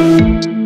Música